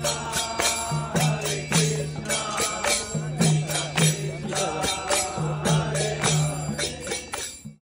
Bye.